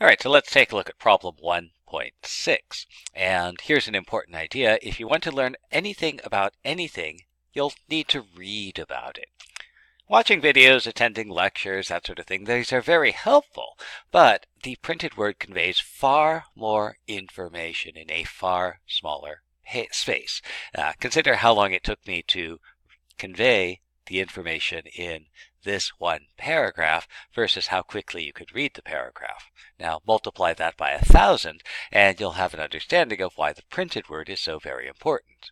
All right, so let's take a look at problem 1.6. And here's an important idea. If you want to learn anything about anything, you'll need to read about it. Watching videos, attending lectures, that sort of thing, these are very helpful, but the printed word conveys far more information in a far smaller space. Uh, consider how long it took me to convey the information in this one paragraph versus how quickly you could read the paragraph. Now multiply that by a thousand and you'll have an understanding of why the printed word is so very important.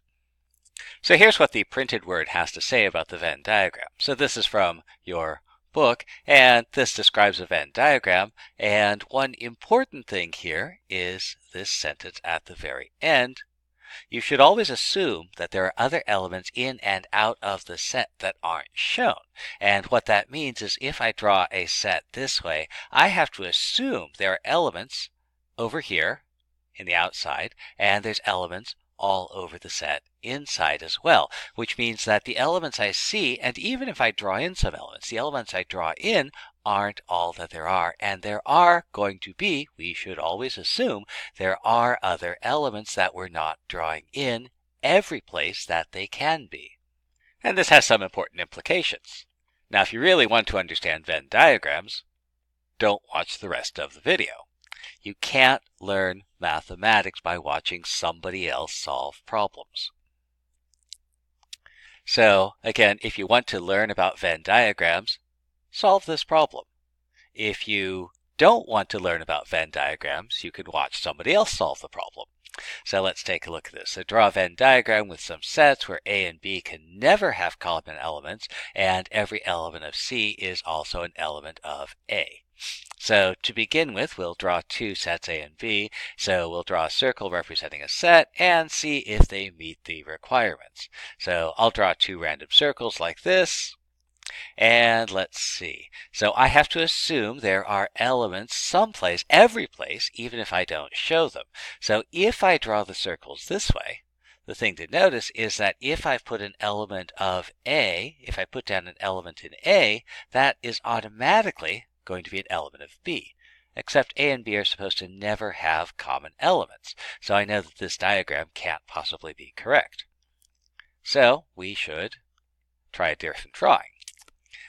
So here's what the printed word has to say about the Venn diagram. So this is from your book and this describes a Venn diagram and one important thing here is this sentence at the very end you should always assume that there are other elements in and out of the set that aren't shown. And what that means is if I draw a set this way, I have to assume there are elements over here in the outside, and there's elements all over the set inside as well, which means that the elements I see, and even if I draw in some elements, the elements I draw in aren't all that there are. And there are going to be, we should always assume, there are other elements that we're not drawing in every place that they can be. And this has some important implications. Now, if you really want to understand Venn diagrams, don't watch the rest of the video. You can't learn mathematics by watching somebody else solve problems. So again, if you want to learn about Venn diagrams, solve this problem. If you don't want to learn about Venn diagrams, you can watch somebody else solve the problem. So let's take a look at this. So draw a Venn diagram with some sets where A and B can never have common elements, and every element of C is also an element of A. So to begin with, we'll draw two sets A and B. So we'll draw a circle representing a set and see if they meet the requirements. So I'll draw two random circles like this. And let's see. So I have to assume there are elements someplace, every place, even if I don't show them. So if I draw the circles this way, the thing to notice is that if I put an element of A, if I put down an element in A, that is automatically going to be an element of B. Except A and B are supposed to never have common elements. So I know that this diagram can't possibly be correct. So we should try a different drawing.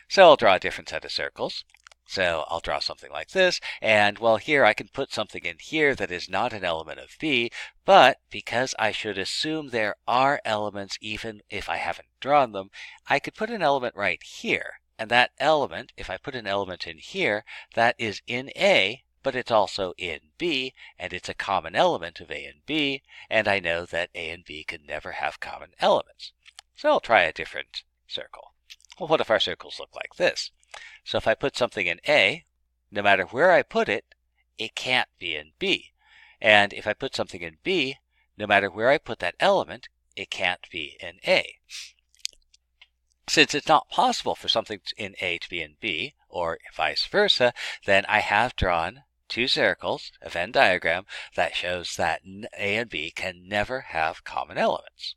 So I'll draw a different set of circles. So I'll draw something like this, and well here I can put something in here that is not an element of B, but because I should assume there are elements even if I haven't drawn them, I could put an element right here. And that element, if I put an element in here, that is in A, but it's also in B, and it's a common element of A and B, and I know that A and B can never have common elements. So I'll try a different circle. Well, what if our circles look like this? So if I put something in A, no matter where I put it, it can't be in B. And if I put something in B, no matter where I put that element, it can't be in A. Since it's not possible for something in A to be in B, or vice versa, then I have drawn two circles, a Venn diagram, that shows that A and B can never have common elements.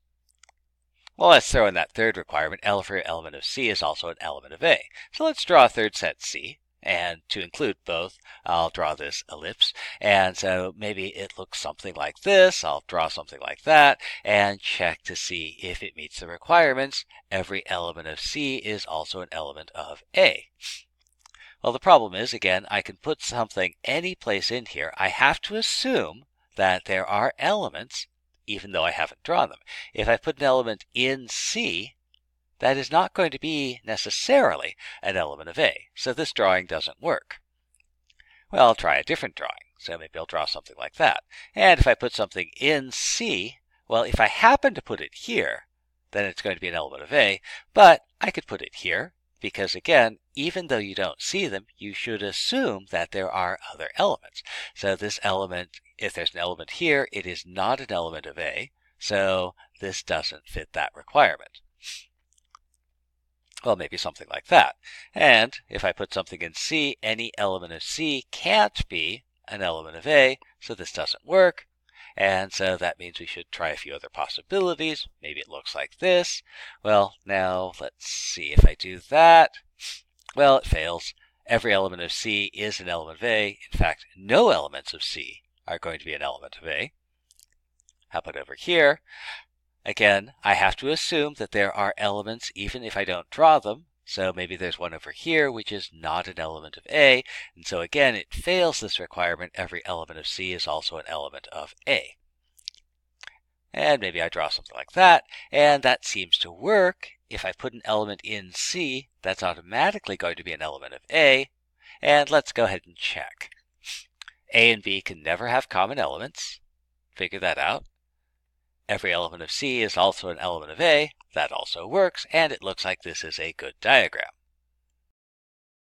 Well, let's throw in that third requirement. Every element of C is also an element of A. So let's draw a third set C. And to include both, I'll draw this ellipse. And so maybe it looks something like this. I'll draw something like that and check to see if it meets the requirements. Every element of C is also an element of A. Well, the problem is, again, I can put something any place in here. I have to assume that there are elements even though I haven't drawn them. If I put an element in C, that is not going to be necessarily an element of A. So this drawing doesn't work. Well, I'll try a different drawing. So maybe I'll draw something like that. And if I put something in C, well, if I happen to put it here, then it's going to be an element of A. But I could put it here because again, even though you don't see them, you should assume that there are other elements. So this element, if there's an element here, it is not an element of A, so this doesn't fit that requirement. Well, maybe something like that. And if I put something in C, any element of C can't be an element of A, so this doesn't work. And so that means we should try a few other possibilities. Maybe it looks like this. Well, now let's see if I do that. Well, it fails. every element of C is an element of A. In fact, no elements of C are going to be an element of A. How about over here? Again, I have to assume that there are elements even if I don't draw them. So maybe there's one over here which is not an element of A. And so again, it fails this requirement. Every element of C is also an element of A. And maybe I draw something like that, and that seems to work. If I put an element in C, that's automatically going to be an element of A. And let's go ahead and check. A and B can never have common elements. Figure that out. Every element of C is also an element of A. That also works, and it looks like this is a good diagram.